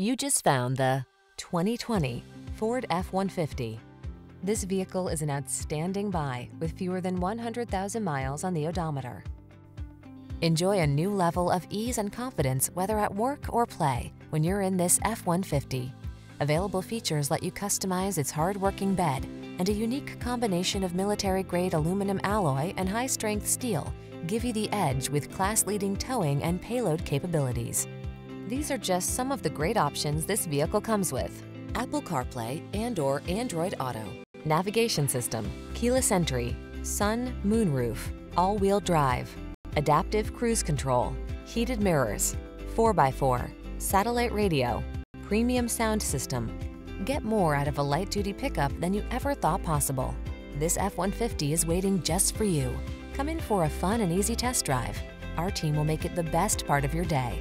You just found the 2020 Ford F-150. This vehicle is an outstanding buy with fewer than 100,000 miles on the odometer. Enjoy a new level of ease and confidence whether at work or play when you're in this F-150. Available features let you customize its hard-working bed and a unique combination of military-grade aluminum alloy and high-strength steel give you the edge with class-leading towing and payload capabilities. These are just some of the great options this vehicle comes with. Apple CarPlay and or Android Auto, navigation system, keyless entry, sun, moonroof, all-wheel drive, adaptive cruise control, heated mirrors, 4x4, satellite radio, premium sound system. Get more out of a light-duty pickup than you ever thought possible. This F-150 is waiting just for you. Come in for a fun and easy test drive. Our team will make it the best part of your day.